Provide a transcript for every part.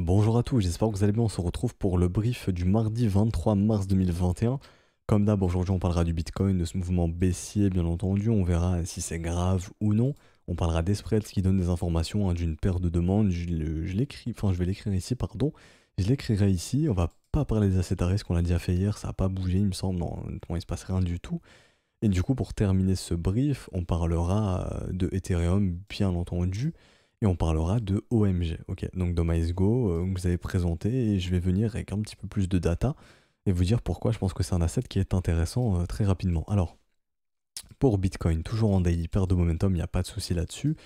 Bonjour à tous, j'espère que vous allez bien. On se retrouve pour le brief du mardi 23 mars 2021. Comme d'hab, aujourd'hui on parlera du Bitcoin, de ce mouvement baissier bien entendu. On verra si c'est grave ou non. On parlera des spreads qui donnent des informations hein, d'une paire de demandes. Je, l'écris, enfin je vais l'écrire ici, pardon. Je l'écrirai ici. On va pas parler des assets qu'on a déjà fait hier, ça n'a pas bougé il me semble. Non, il se passe rien du tout. Et du coup, pour terminer ce brief, on parlera euh, de Ethereum, bien entendu, et on parlera de OMG. Ok, donc de MySgo, euh, vous avez présenté, et je vais venir avec un petit peu plus de data et vous dire pourquoi je pense que c'est un asset qui est intéressant euh, très rapidement. Alors, pour Bitcoin, toujours en daily, paire de momentum, il n'y a pas de souci là-dessus.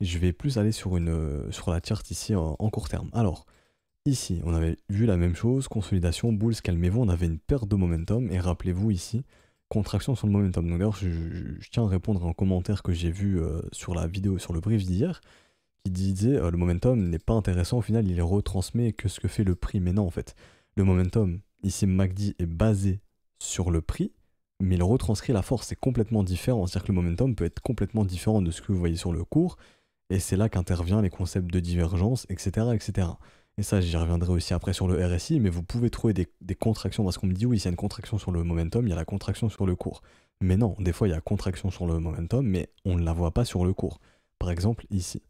Je vais plus aller sur, sur la charte ici en, court terme. Alors, ici, on avait vu la même chose, consolidation, bulls, calmez-vous, on avait une perte de momentum, et rappelez-vous ici, contraction sur le momentum. Donc d'ailleurs, je, tiens à répondre à un commentaire que j'ai vu euh, sur la vidéo, sur le brief d'hier, qui disait euh, le momentum n'est pas intéressant, au final, il retransmet que ce que fait le prix. Mais non, en fait, le momentum, ici, MACD est basé sur le prix, mais il retranscrit la force, c'est complètement différent. C'est-à-dire que le momentum peut être complètement différent de ce que vous voyez sur le cours, et c'est là qu'intervient les concepts de divergence, etc., etc. Et ça, j'y reviendrai aussi après sur le RSI, mais vous pouvez trouver des, contractions, parce qu'on me dit oui, s'il y a une contraction sur le momentum, il y a la contraction sur le cours. Mais non, des fois, il y a contraction sur le momentum, mais on ne la voit pas sur le cours. Par exemple, ici,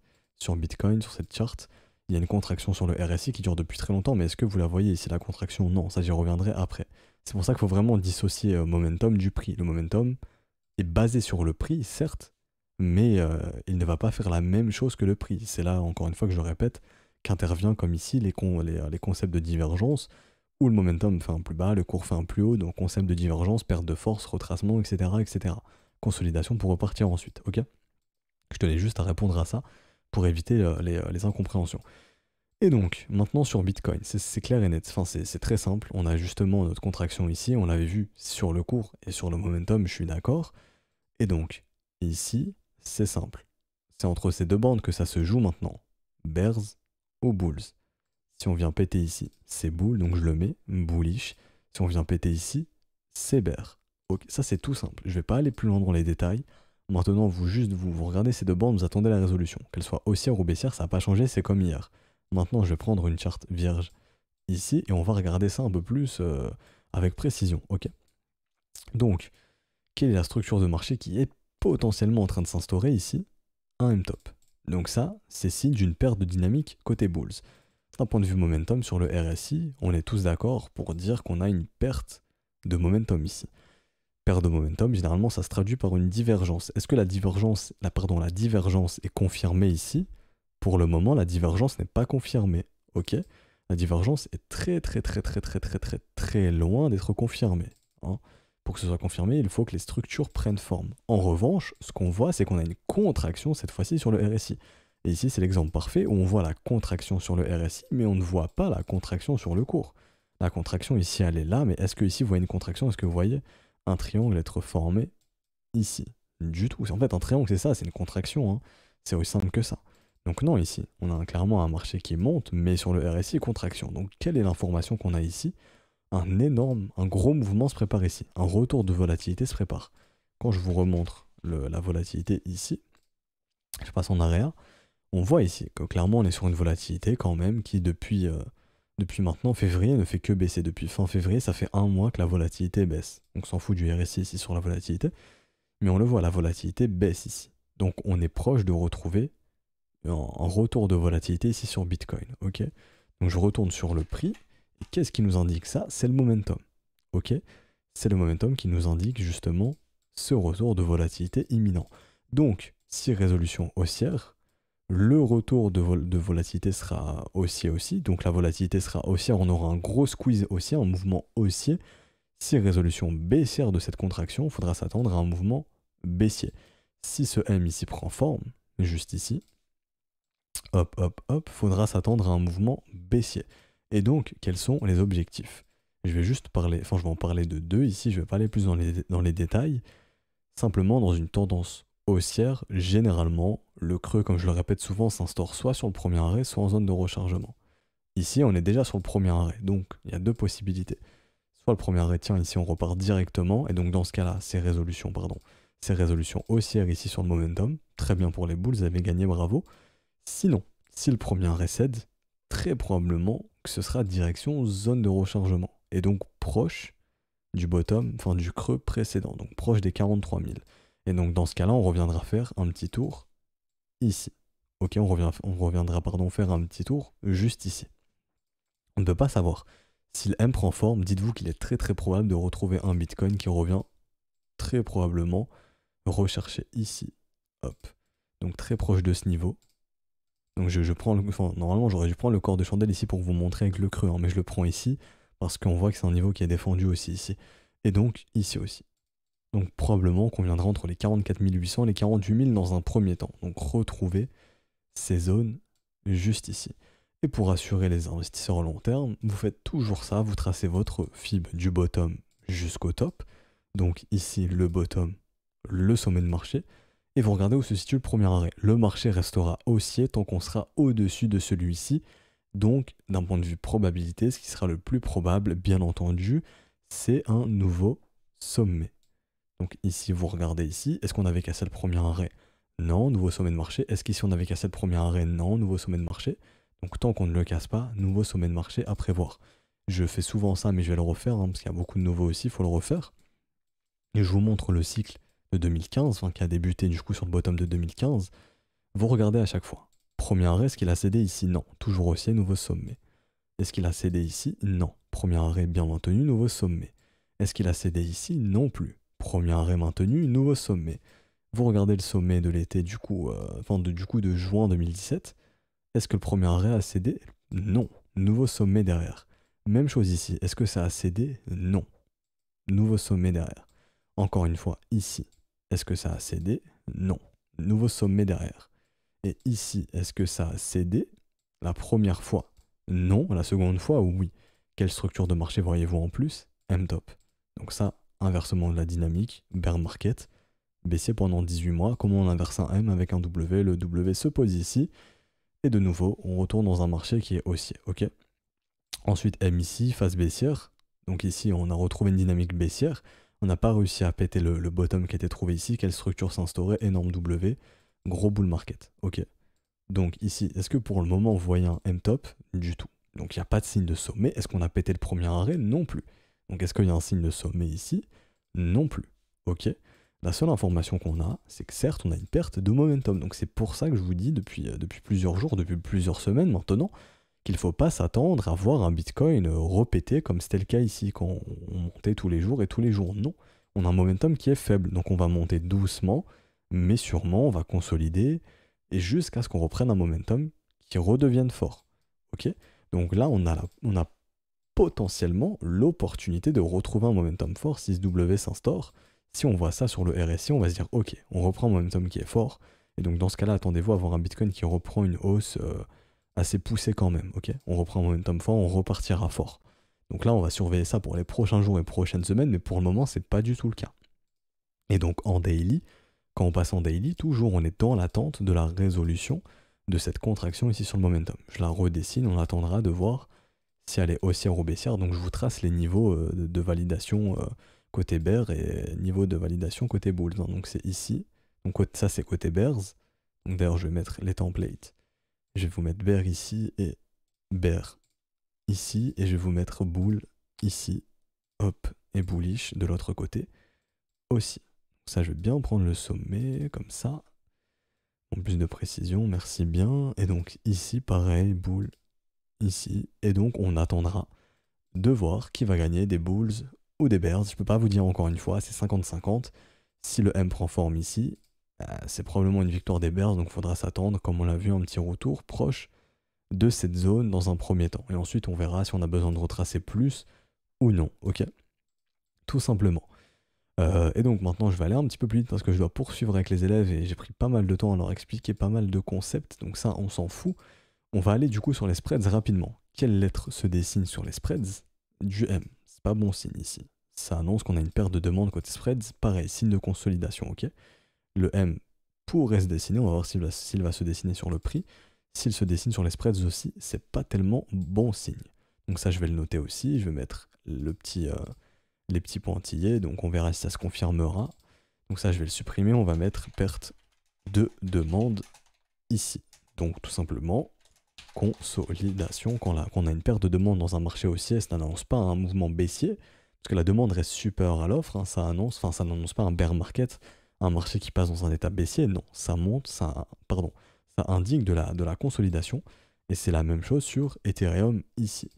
sur Bitcoin, sur cette charte, il y a une contraction sur le RSI qui dure depuis très longtemps, mais est-ce que vous la voyez ici, la contraction? Non, ça j'y reviendrai après. C'est pour ça qu'il faut vraiment dissocier euh, momentum du prix. Le momentum est basé sur le prix, certes, mais euh, il ne va pas faire la même chose que le prix. C'est là, encore une fois, que je répète, qu'intervient comme ici les, les, concepts de divergence, où le momentum fait un plus bas, le cours fait un plus haut, donc concept de divergence, perte de force, retracement, etc. etc. Consolidation pour repartir ensuite, ok? Je tenais juste à répondre à ça pour éviter euh, les, les, incompréhensions. Et donc, maintenant sur Bitcoin, c'est clair et net, c'est très simple, on a justement notre contraction ici, on l'avait vu sur le cours et sur le momentum, je suis d'accord. Et donc, ici, c'est simple. C'est entre ces deux bandes que ça se joue maintenant. Bears aux bulls. Si on vient péter ici, c'est bull, donc je le mets, bullish. Si on vient péter ici, c'est bear. Ça c'est tout simple. Je vais pas aller plus loin dans les détails. Maintenant, vous juste vous, regardez ces deux bandes, vous attendez la résolution. Qu'elle soit haussière ou baissière, ça n'a pas changé, c'est comme hier. Maintenant, je vais prendre une charte vierge ici et on va regarder ça un peu plus euh, avec précision. Ok? Donc, quelle est la structure de marché qui est potentiellement en train de s'instaurer ici? Un M-top. Donc ça, c'est signe d'une perte de dynamique côté bulls. D'un point de vue momentum sur le RSI, on est tous d'accord pour dire qu'on a une perte de momentum ici. Perte de momentum, généralement, ça se traduit par une divergence. Est-ce que la divergence, la, pardon, la divergence est confirmée ici? Pour le moment, la divergence n'est pas confirmée. Ok? La divergence est très très très très très très très très loin d'être confirmée. Hein pour que ce soit confirmé, il faut que les structures prennent forme. En revanche, ce qu'on voit, c'est qu'on a une contraction cette fois-ci sur le RSI. Et ici, c'est l'exemple parfait où on voit la contraction sur le RSI, mais on ne voit pas la contraction sur le cours. La contraction ici, elle est là, mais est-ce que ici, vous voyez une contraction? Est-ce que vous voyez? Un triangle être formé ici Du tout. En fait, un triangle, c'est ça, c'est une contraction. Hein. C'est aussi simple que ça. Donc non, ici, on a clairement un marché qui monte, mais sur le RSI, contraction. Donc quelle est l'information qu'on a ici? Un énorme, un gros mouvement se prépare ici. Un retour de volatilité se prépare. Quand je vous remontre la volatilité ici, je passe en arrière, on voit ici que clairement on est sur une volatilité quand même qui depuis, euh, depuis maintenant février ne fait que baisser. Depuis fin février, ça fait un mois que la volatilité baisse. On s'en fout du RSI ici sur la volatilité. Mais on le voit, la volatilité baisse ici. Donc on est proche de retrouver un, un retour de volatilité ici sur Bitcoin. ok? Donc je retourne sur le prix qu'est-ce qui nous indique ça? C'est le momentum. Ok? C'est le momentum qui nous indique justement ce retour de volatilité imminent. Donc, si résolution haussière, le retour de, volatilité sera haussier aussi. Donc la volatilité sera haussière, on aura un gros squeeze haussier, un mouvement haussier. Si résolution baissière de cette contraction, il faudra s'attendre à un mouvement baissier. Si ce M ici prend forme, juste ici, hop, hop, hop, faudra s'attendre à un mouvement baissier. Et donc, quels sont les objectifs? Je vais juste parler, enfin je vais en parler de deux ici, je ne vais pas aller plus dans les, dans les détails. Simplement, dans une tendance haussière, généralement, le creux, comme je le répète souvent, s'instaure soit sur le premier arrêt, soit en zone de rechargement. Ici, on est déjà sur le premier arrêt, donc il y a deux possibilités. Soit le premier arrêt tient, ici on repart directement, et donc dans ce cas-là, c'est résolution, pardon, c'est résolution haussière ici sur le momentum, très bien pour les boules, vous avez gagné, bravo. Sinon, si le premier arrêt cède, très probablement que ce sera direction zone de rechargement. Et donc proche du bottom, enfin du creux précédent, donc proche des 43 000. Et donc dans ce cas-là, on reviendra faire un petit tour ici. Ok, on, revient, on reviendra pardon, faire un petit tour juste ici. On ne peut pas savoir. Si M prend forme, dites-vous qu'il est très très probable de retrouver un Bitcoin qui revient très probablement rechercher ici. Hop. Donc très proche de ce niveau. Donc je, prends le, normalement j'aurais dû prendre le corps de chandelle ici pour vous montrer avec le creux, hein, mais je le prends ici parce qu'on voit que c'est un niveau qui est défendu aussi ici. Et donc ici aussi. Donc probablement qu'on viendra entre les 44 800 et les 48 000 dans un premier temps. Donc retrouver ces zones juste ici. Et pour assurer les investisseurs au long terme, vous faites toujours ça, vous tracez votre fib du bottom jusqu'au top. Donc ici le bottom, le sommet de marché, et vous regardez où se situe le premier arrêt. Le marché restera haussier tant qu'on sera au-dessus de celui-ci. Donc d'un point de vue probabilité, ce qui sera le plus probable, bien entendu, c'est un nouveau sommet. Donc ici, vous regardez ici, est-ce qu'on avait cassé le premier arrêt Non, nouveau sommet de marché. Est-ce qu'ici on avait cassé le premier arrêt Non, nouveau sommet de marché. Donc tant qu'on ne le casse pas, nouveau sommet de marché à prévoir. Je fais souvent ça, mais je vais le refaire, hein, parce qu'il y a beaucoup de nouveaux aussi, il faut le refaire. Et je vous montre le cycle de 2015, qui a débuté du coup sur le bottom de 2015. Vous regardez à chaque fois. Premier arrêt, est-ce qu'il a cédé ici? Non. Toujours haussier, nouveau sommet. Est-ce qu'il a cédé ici? Non. Premier arrêt bien maintenu, nouveau sommet. Est-ce qu'il a cédé ici? Non plus. Premier arrêt maintenu, nouveau sommet. Vous regardez le sommet de l'été du coup, euh, enfin du coup de juin 2017. Est-ce que le premier arrêt a cédé? Non. Nouveau sommet derrière. Même chose ici. Est-ce que ça a cédé? Non. Nouveau sommet derrière. Encore une fois, ici. Est-ce que ça a cédé? Non. Nouveau sommet derrière. Et ici, est-ce que ça a cédé? La première fois, non. La seconde fois, oui. Quelle structure de marché voyez-vous en plus? M-top. Donc ça, inversement de la dynamique, bear market, baissier pendant 18 mois. Comment on inverse un M avec un W Le W se pose ici. Et de nouveau, on retourne dans un marché qui est haussier, ok? Ensuite, M ici, phase baissière. Donc ici, on a retrouvé une dynamique baissière. On n'a pas réussi à péter le, bottom qui était trouvé ici. Quelle structure s'instaurait? Énorme W. Gros bull market, ok? Donc ici, est-ce que pour le moment, vous voyez un M-top Du tout. Donc il n'y a pas de signe de sommet. Est-ce qu'on a pété le premier arrêt? Non plus. Donc est-ce qu'il y a un signe de sommet ici? Non plus. Ok? La seule information qu'on a, c'est que certes, on a une perte de momentum. Donc c'est pour ça que je vous dis depuis, euh, plusieurs jours, depuis plusieurs semaines maintenant, qu'il ne faut pas s'attendre à voir un Bitcoin euh, repéter comme c'était le cas ici, quand on montait tous les jours et tous les jours. Non, on a un momentum qui est faible. Donc on va monter doucement, mais sûrement on va consolider, et jusqu'à ce qu'on reprenne un momentum qui redevienne fort. Ok? Donc là, on a, on a potentiellement l'opportunité de retrouver un momentum fort si ce W s'instaure si on voit ça sur le RSI, on va se dire ok, on reprend un momentum qui est fort. Et donc dans ce cas-là, attendez-vous à avoir un Bitcoin qui reprend une hausse euh, assez poussée quand même. Ok, on reprend un momentum fort, on repartira fort. Donc là, on va surveiller ça pour les prochains jours et prochaines semaines, mais pour le moment, c'est pas du tout le cas. Et donc en daily, quand on passe en daily, toujours on est dans l'attente de la résolution de cette contraction ici sur le momentum. Je la redessine, on attendra de voir si elle est haussière ou baissière. Donc je vous trace les niveaux euh, de, validation. Euh, côté bear et niveau de validation côté bulls. Hein. Donc c'est ici. Donc ça c'est côté bears. D'ailleurs je vais mettre les templates. Je vais vous mettre bear ici et bear ici et je vais vous mettre bull ici. Hop et bullish de l'autre côté aussi. Ça je vais bien prendre le sommet comme ça. En plus de précision, merci bien. Et donc ici pareil, bull ici. Et donc on attendra de voir qui va gagner des bulls ou des Bears. Je peux pas vous dire encore une fois, c'est 50-50. Si le M prend forme ici, euh, c'est probablement une victoire des Bears, donc faudra s'attendre, comme on l'a vu, un petit retour proche de cette zone dans un premier temps. Et ensuite, on verra si on a besoin de retracer plus ou non, ok? Tout simplement. Euh, et donc maintenant, je vais aller un petit peu plus vite parce que je dois poursuivre avec les élèves et j'ai pris pas mal de temps à leur expliquer pas mal de concepts, donc ça, on s'en fout. On va aller du coup sur les spreads rapidement. Quelle lettre se dessine sur les spreads Du M? Pas bon signe ici. Ça annonce qu'on a une perte de demande côté spreads. Pareil, signe de consolidation, ok Le M pourrait se dessiner, on va voir s'il va, se dessiner sur le prix. S'il se dessine sur les spreads aussi, c'est pas tellement bon signe. Donc ça, je vais le noter aussi. Je vais mettre euh, les petits pointillés. Donc on verra si ça se confirmera. Donc ça, je vais le supprimer. On va mettre perte de demande ici. Donc tout simplement, consolidation. Quand, on a une paire de demandes dans un marché haussier, ça n'annonce pas un mouvement baissier, parce que la demande reste supérieure à l'offre, hein, ça annonce, enfin ça n'annonce pas un bear market, un marché qui passe dans un état baissier, non, ça monte, ça, pardon, ça indique de la, consolidation, et c'est la même chose sur Ethereum ici.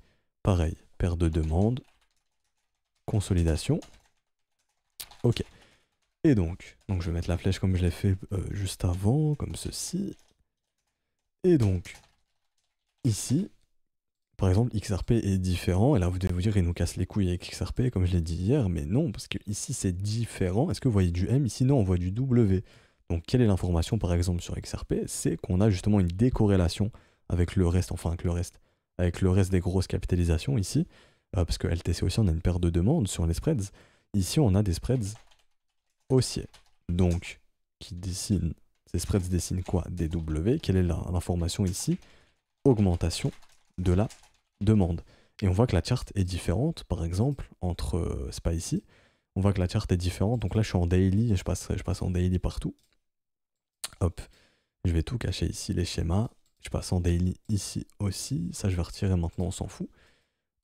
Pareil, paire de demandes, consolidation, ok. Et donc, donc je vais mettre la flèche comme je l'ai fait euh, juste avant, comme ceci. Et donc, ici, par exemple, XRP est différent. Et là, vous devez vous dire, il nous casse les couilles avec XRP, comme je l'ai dit hier. Mais non, parce que ici, c'est différent. Est-ce que vous voyez du M? Ici, non, on voit du W. Donc, quelle est l'information, par exemple, sur XRP C'est qu'on a justement une décorrélation avec le reste, enfin, avec le reste, avec le reste des grosses capitalisations ici. Euh, parce que LTC aussi, on a une paire de demandes sur les spreads. Ici, on a des spreads haussier. Donc, qui dessine, ces spreads dessinent quoi? Des W. Quelle est l'information ici? Augmentation de la demande. Et on voit que la charte est différente, par exemple, entre... Euh, c'est pas ici. On voit que la charte est différente. Donc là, je suis en daily et je passe, je passe en daily partout. Hop. Je vais tout cacher ici, les schémas. Je passe en daily ici aussi. Ça, je vais retirer maintenant, on s'en fout.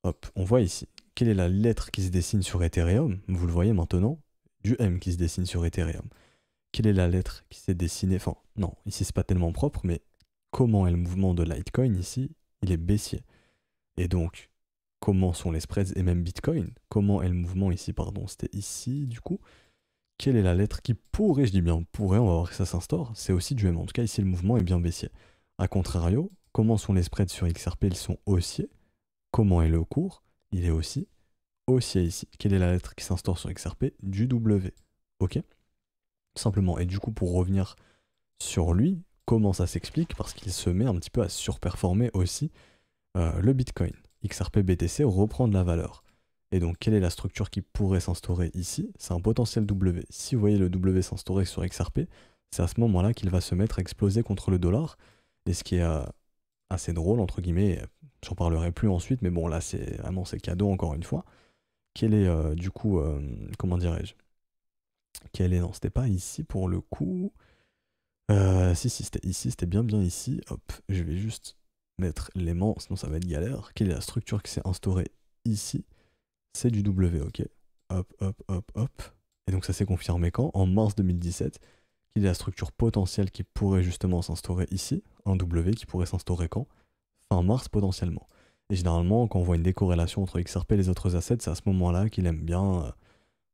Hop, on voit ici. Quelle est la lettre qui se dessine sur Ethereum? Vous le voyez maintenant? Du M qui se dessine sur Ethereum. Quelle est la lettre qui s'est dessinée? Enfin, non, ici c'est pas tellement propre, mais comment est le mouvement de Litecoin ici Il est baissier. Et donc, comment sont les spreads et même Bitcoin Comment est le mouvement ici Pardon, c'était ici du coup. Quelle est la lettre qui pourrait, je dis bien pourrait, on va voir que ça s'instaure, c'est aussi du M. En tout cas, ici le mouvement est bien baissier. A contrario, comment sont les spreads sur XRP Ils sont haussiers. Comment est le cours Il est aussi haussier ici. Quelle est la lettre qui s'instaure sur XRP Du W. Ok Simplement. Et du coup, pour revenir sur lui, comment ça s'explique Parce qu'il se met un petit peu à surperformer aussi euh, le Bitcoin. XRP BTC reprend de la valeur. Et donc, quelle est la structure qui pourrait s'instaurer ici? C'est un potentiel W. Si vous voyez le W s'instaurer sur XRP, c'est à ce moment-là qu'il va se mettre à exploser contre le dollar. Et ce qui est euh, assez drôle, entre guillemets, j'en parlerai plus ensuite, mais bon, là, c'est vraiment c'est cadeau encore une fois. Quel est euh, du coup, comment dirais-je? Quel est, non, c'était pas ici pour le coup. Euh, si, si, c'était ici, c'était bien, bien ici. Hop, je vais juste mettre l'aimant, sinon ça va être galère. Quelle est la structure qui s'est instaurée ici? C'est du W, ok. Hop, hop, hop, hop. Et donc ça s'est confirmé quand? En mars 2017. Quelle est la structure potentielle qui pourrait justement s'instaurer ici? Un W qui pourrait s'instaurer quand? Fin mars potentiellement. Et généralement, quand on voit une décorrélation entre XRP et les autres assets, c'est à ce moment-là qu'il aime bien euh,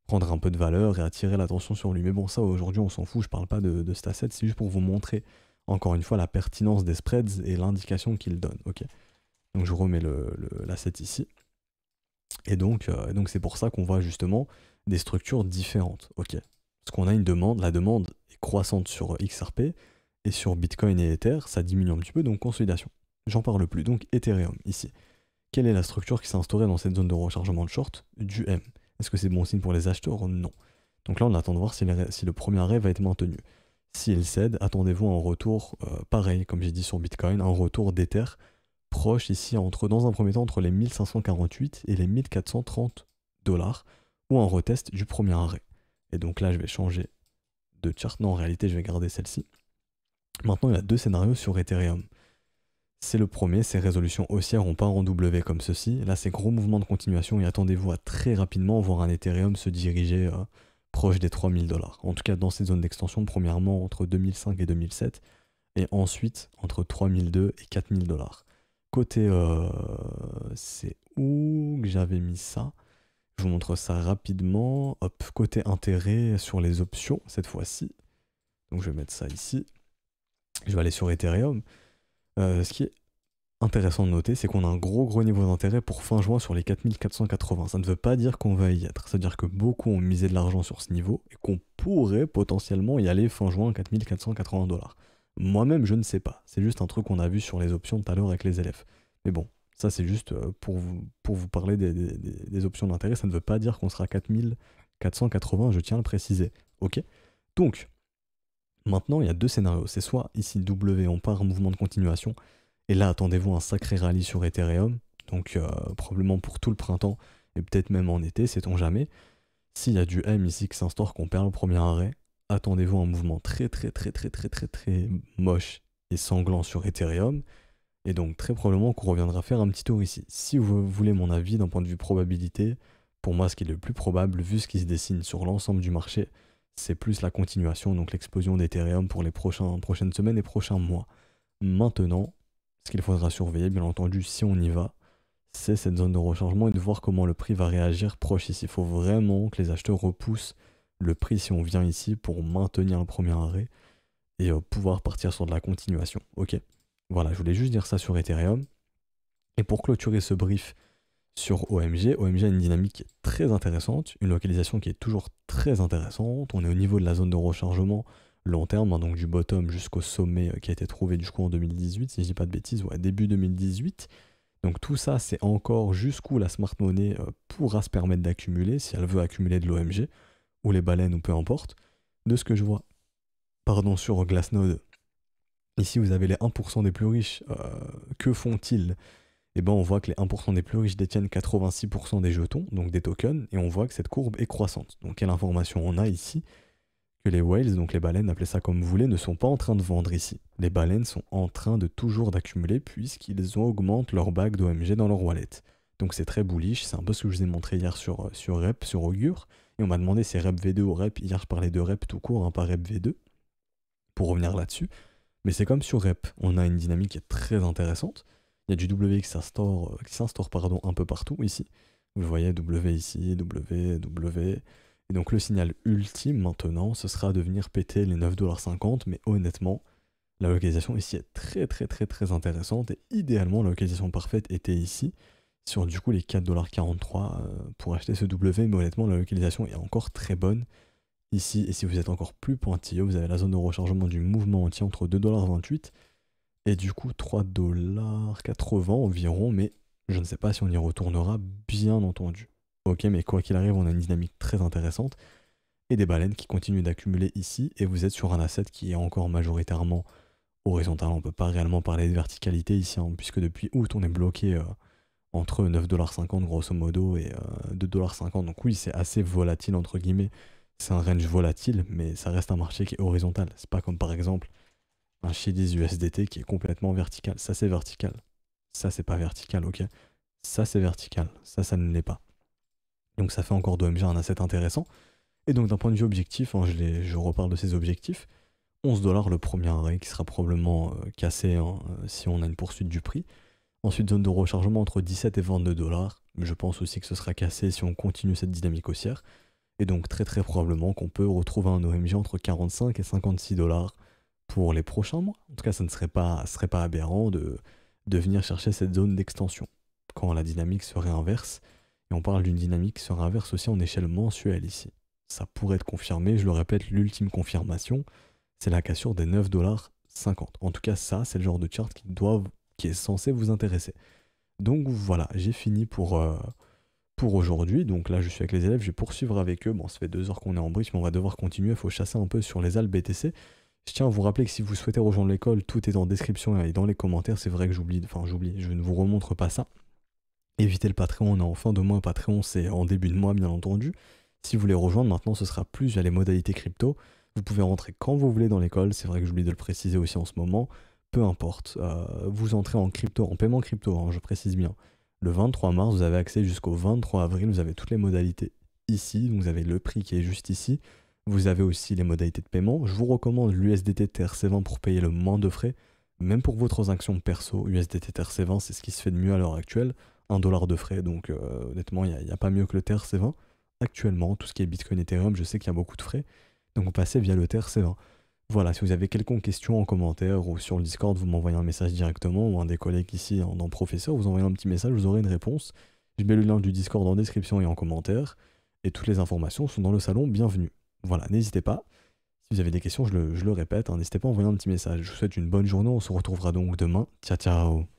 prendre un peu de valeur et attirer l'attention sur lui. Mais bon, ça aujourd'hui, on s'en fout, je parle pas de, cet asset, c'est juste pour vous montrer, encore une fois, la pertinence des spreads et l'indication qu'il donne. Ok? Donc je remets l'asset ici. Et donc, euh, c'est pour ça qu'on voit justement des structures différentes. Ok? Parce qu'on a une demande, la demande est croissante sur XRP et sur Bitcoin et Ether, ça diminue un petit peu, donc consolidation. J'en parle plus. Donc Ethereum, ici. Quelle est la structure qui s'est instaurée dans cette zone de rechargement de short? Du M. Est-ce que c'est bon signe pour les acheteurs? Non. Donc là, on attend de voir si, le premier arrêt va être maintenu. S'il cède, attendez-vous un retour euh, pareil, comme j'ai dit sur Bitcoin, un retour d'Ether proche ici, entre, dans un premier temps, entre les 1548 et les 1430 dollars, ou un retest du premier arrêt. Et donc là, je vais changer de chart. Non, en réalité, je vais garder celle-ci. Maintenant, il y a deux scénarios sur Ethereum. C'est le premier, ces résolutions haussières, on part en W comme ceci. Là, c'est gros mouvements de continuation et attendez-vous à très rapidement voir un Ethereum se diriger euh, proche des 3000 dollars. En tout cas, dans ces zones d'extension, premièrement entre 2005 et 2007, et ensuite entre 3002 et 4000 dollars. Côté, euh, c'est où que j'avais mis ça? Je vous montre ça rapidement. Hop, côté intérêt sur les options cette fois-ci. Donc je vais mettre ça ici. Je vais aller sur Ethereum. Euh, ce qui est intéressant de noter, c'est qu'on a un gros gros niveau d'intérêt pour fin juin sur les 4480. Ça ne veut pas dire qu'on va y être. C'est-à-dire que beaucoup ont misé de l'argent sur ce niveau et qu'on pourrait potentiellement y aller fin juin à 4480 dollars. Moi-même, je ne sais pas. C'est juste un truc qu'on a vu sur les options tout à l'heure avec les élèves. Mais bon, ça c'est juste euh, pour vous, pour vous parler des, des options d'intérêt. Ça ne veut pas dire qu'on sera 4480, je tiens à le préciser. Ok? Donc, Maintenant, il y a deux scénarios. C'est soit ici W, on part en mouvement de continuation, et là, attendez-vous un sacré rallye sur Ethereum, donc euh, probablement pour tout le printemps, et peut-être même en été, sait-on jamais. S'il y a du M ici qui s'instaure, qu'on perd le premier arrêt, attendez-vous un mouvement très très très très très très très moche et sanglant sur Ethereum. Et donc très probablement qu'on reviendra faire un petit tour ici. Si vous voulez mon avis d'un point de vue probabilité, pour moi ce qui est le plus probable, vu ce qui se dessine sur l'ensemble du marché, c'est plus la continuation, donc l'explosion d'Ethereum pour les prochaines semaines et prochains mois. Maintenant, ce qu'il faudra surveiller, bien entendu, si on y va, c'est cette zone de rechargement et de voir comment le prix va réagir proche ici. Il faut vraiment que les acheteurs repoussent le prix si on vient ici pour maintenir le premier arrêt et euh, pouvoir partir sur de la continuation. Ok Voilà, je voulais juste dire ça sur Ethereum. Et pour clôturer ce brief sur OMG, OMG a une dynamique très intéressante, une localisation qui est toujours très intéressante. On est au niveau de la zone de rechargement long terme, hein, donc du bottom jusqu'au sommet euh, qui a été trouvé du coup en 2018, si je dis pas de bêtises, ou à début 2018. Donc tout ça, c'est encore jusqu'où la smart money euh, pourra se permettre d'accumuler, si elle veut accumuler de l'OMG, ou les baleines, ou peu importe. De ce que je vois, pardon, sur Glassnode, ici vous avez les 1% des plus riches, euh, que font-ils Eh bien on voit que les 1% des plus riches détiennent 86% des jetons, donc des tokens, et on voit que cette courbe est croissante. Donc quelle information on a ici? Les whales, donc les baleines, appelez ça comme vous voulez, ne sont pas en train de vendre ici. Les baleines sont en train de toujours d'accumuler puisqu'ils augmentent leur bague d'OMG dans leur wallet. Donc c'est très bullish, c'est un peu ce que je vous ai montré hier sur, sur Rep, sur Augure. Et on m'a demandé si Rep V2 ou Rep, hier je parlais de Rep tout court, hein, pas Rep V2, pour revenir là-dessus. Mais c'est comme sur Rep, on a une dynamique qui est très intéressante. Il y a du W qui s'instaure, qui s'instaure pardon, un peu partout ici. Vous voyez W ici, W, W, et donc le signal ultime maintenant, ce sera de venir péter les 9,50$, mais honnêtement, la localisation ici est très très très très intéressante, et idéalement la localisation parfaite était ici, sur du coup les 4,43$ euh, pour acheter ce W, mais honnêtement la localisation est encore très bonne ici, et si vous êtes encore plus pointilleux, vous avez la zone de rechargement du mouvement entier entre 2,28$ et du coup 3,80$ environ, mais je ne sais pas si on y retournera, bien entendu. Ok, mais quoi qu'il arrive, on a une dynamique très intéressante. Et des baleines qui continuent d'accumuler ici. Et vous êtes sur un asset qui est encore majoritairement horizontal. On ne peut pas réellement parler de verticalité ici, hein, puisque depuis août, on est bloqué euh, entre 9,50$ grosso modo et 2,50$. Euh, Donc oui, c'est assez volatile, entre guillemets. C'est un range volatile, mais ça reste un marché qui est horizontal. C'est pas comme par exemple un Shidis USDT qui est complètement vertical. Ça, c'est vertical. Ça, c'est pas vertical, ok Ça, c'est vertical. Ça, ça ne l'est pas. Donc ça fait encore d'OMG un asset intéressant. Et donc d'un point de vue objectif, hein, je, je, reparle de ces objectifs, 11 dollars le premier arrêt qui sera probablement euh, cassé hein, euh, si on a une poursuite du prix. Ensuite zone de rechargement entre 17 et 22 dollars. Je pense aussi que ce sera cassé si on continue cette dynamique haussière. Et donc très très probablement qu'on peut retrouver un OMG entre 45 et 56 dollars pour les prochains mois. En tout cas, ça ne serait pas, aberrant de, venir chercher cette zone d'extension quand la dynamique se réinverse et on parle d'une dynamique qui se réinverse aussi en échelle mensuelle ici. Ça pourrait être confirmé, je le répète, l'ultime confirmation, c'est la cassure des 9,50$. En tout cas, ça, c'est le genre de chart qui, doit, qui est censé vous intéresser. Donc voilà, j'ai fini pour, euh, pour aujourd'hui. Donc là, je suis avec les élèves, je vais poursuivre avec eux. Bon, ça fait deux heures qu'on est en bridge, mais on va devoir continuer. Il faut chasser un peu sur les albes BTC. Je tiens à vous rappeler que si vous souhaitez rejoindre l'école, tout est en description et dans les commentaires. C'est vrai que j'oublie, enfin j'oublie, je ne vous remontre pas ça. Évitez le Patreon, on est en fin de mois, Patreon c'est en début de mois bien entendu. Si vous voulez rejoindre maintenant ce sera plus via les modalités crypto. Vous pouvez rentrer quand vous voulez dans l'école, c'est vrai que j'oublie de le préciser aussi en ce moment. Peu importe, euh, vous entrez en crypto, en paiement crypto, hein, je précise bien. Le 23 mars, vous avez accès jusqu'au 23 avril, vous avez toutes les modalités ici, vous avez le prix qui est juste ici. Vous avez aussi les modalités de paiement. Je vous recommande l'USDT TRC20 pour payer le moins de frais. Même pour vos transactions perso, USDT TRC20, c'est ce qui se fait de mieux à l'heure actuelle. 1 dollar de frais. Donc euh, honnêtement, il n'y a, pas mieux que le TRC20. Actuellement, tout ce qui est Bitcoin, Ethereum, je sais qu'il y a beaucoup de frais. Donc vous passez via le TRC20. Voilà, si vous avez quelconque question en commentaire ou sur le Discord, vous m'envoyez un message directement ou un des collègues ici dans Professeur, vous envoyez un petit message, vous aurez une réponse. Je mets le lien du Discord en description et en commentaire. Et toutes les informations sont dans le salon, bienvenue. Voilà, n'hésitez pas. Si vous avez des questions, je le, répète, hein, n'hésitez pas à envoyer un petit message. Je vous souhaite une bonne journée, on se retrouvera donc demain. Ciao ciao